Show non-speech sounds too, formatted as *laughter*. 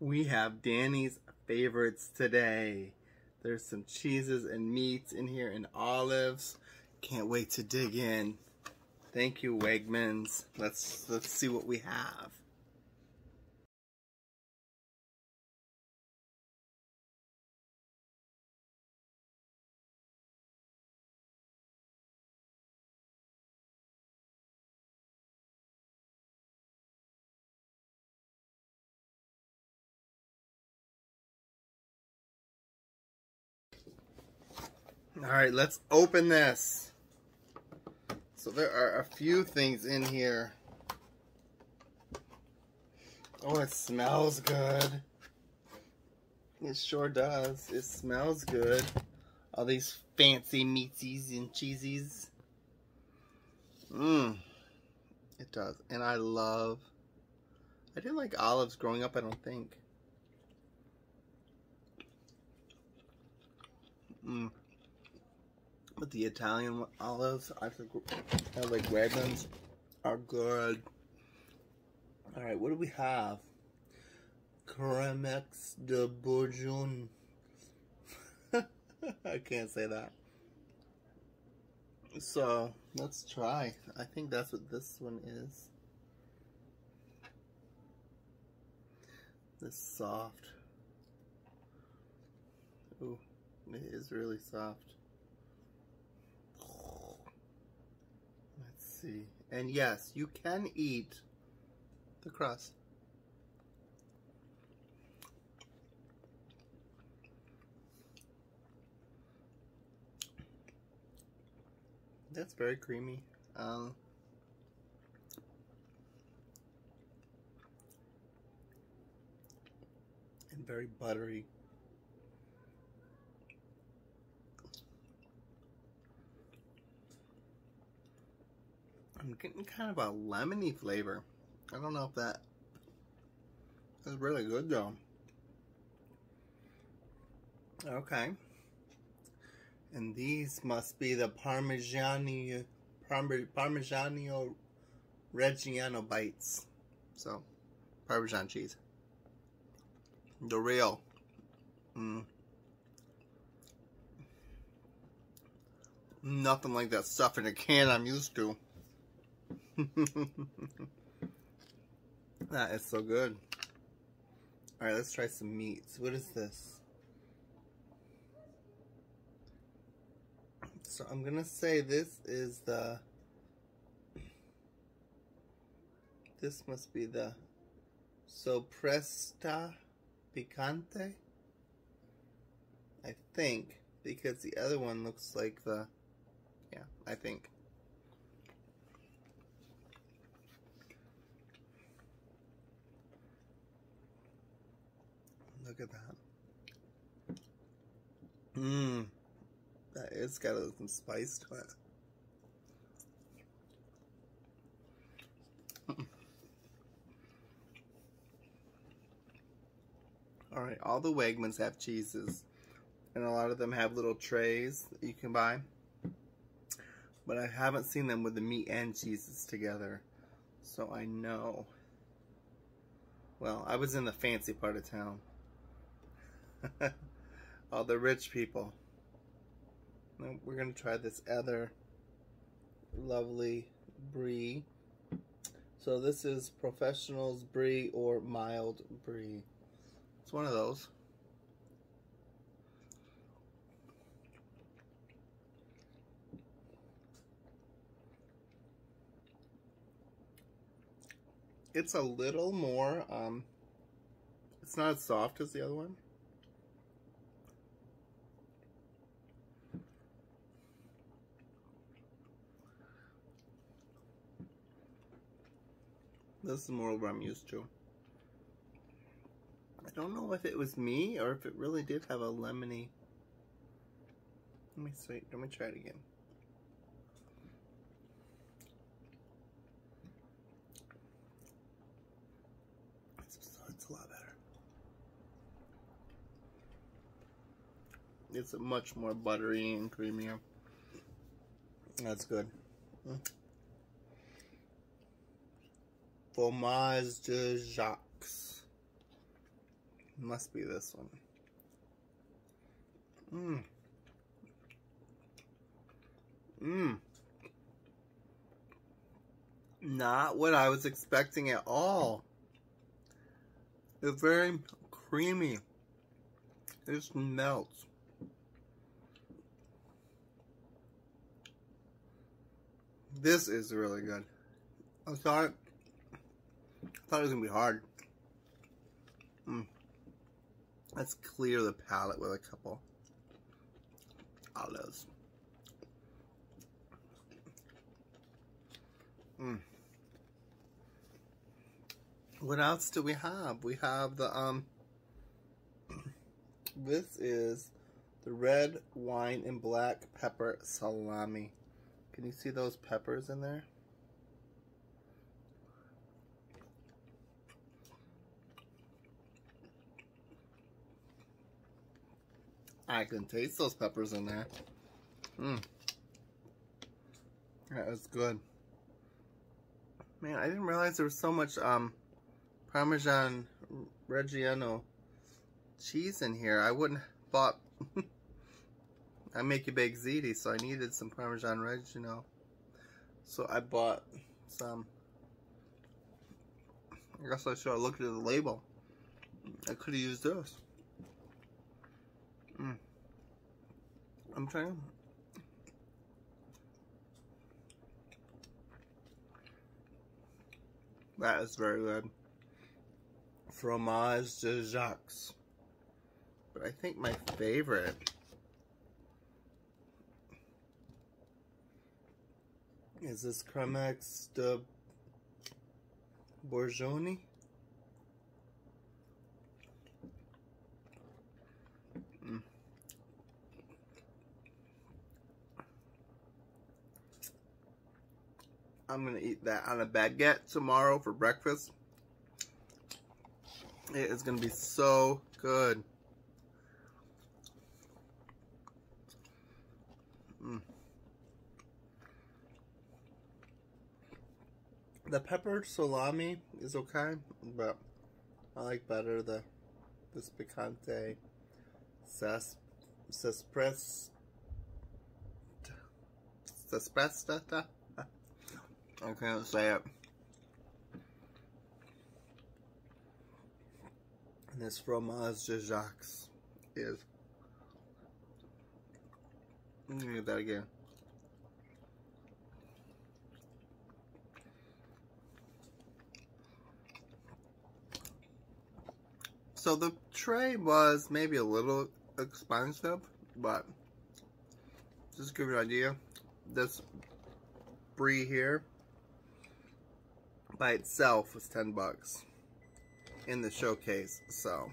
We have Danny's favorites today. There's some cheeses and meats in here and olives. Can't wait to dig in. Thank you, Wegmans. Let's let's see what we have. All right, let's open this. So there are a few things in here. Oh, it smells good. It sure does. It smells good. All these fancy meatsies and cheesies. Mmm. It does. And I love... I didn't like olives growing up, I don't think. Mmm. But the Italian olives, I think, I like Wegmans, are good. Alright, what do we have? Crémeux de Bourgogne. *laughs* I can't say that. So, let's try. I think that's what this one is. This soft. Ooh, it is really soft. See. And yes, you can eat the crust. That's very creamy. Um, and very buttery. I'm getting kind of a lemony flavor. I don't know if that is really good though. Okay. And these must be the Parmigiano, Parmigiano Reggiano bites. So, Parmesan cheese. The real. Mm. Nothing like that stuff in a can I'm used to. *laughs* that is so good. Alright, let's try some meats. What is this? So I'm gonna say this is the this must be the Sopresta Picante I think because the other one looks like the yeah I think Look at that. Mmm. That is got some spice to it. Alright, all the Wegmans have cheeses. And a lot of them have little trays that you can buy. But I haven't seen them with the meat and cheeses together. So I know. Well, I was in the fancy part of town. *laughs* All the rich people. we're going to try this other lovely brie. So this is professionals brie or mild brie. It's one of those. It's a little more, um, it's not as soft as the other one. This is more what I'm used to. I don't know if it was me or if it really did have a lemony. Let me see. Let me try it again. It's, a lot better. It's much more buttery and creamier. That's good. Mm. Fromage de Jacques. Must be this one. Mmm. Mmm. Not what I was expecting at all. It's very creamy. It just melts. This is really good. I thought I thought it was gonna be hard. Mm. Let's clear the palate with a couple olives. Mm. What else do we have? We have the um *clears throat* this is the red wine and black pepper salami. Can you see those peppers in there? I can taste those peppers in there. Mmm. That was good. Man, I didn't realize there was so much um, Parmesan Reggiano cheese in here. I wouldn't bought. *laughs* I make a baked ziti, so I needed some Parmesan Reggiano. So I bought some. I guess I should have looked at the label. I could have used this. Mm. I'm trying. That is very good. Fromage de Jacques. But I think my favorite is this Crémeux de Bourgogne. I'm going to eat that on a baguette tomorrow for breakfast. It is going to be so good. Mm. The peppered salami is okay, but I like better the this picante sespresta I can't say it. And this fromage de Jacques is. Let me get that again. So the tray was maybe a little expensive, but just give you an idea, this brie here by itself was 10 bucks in the showcase. So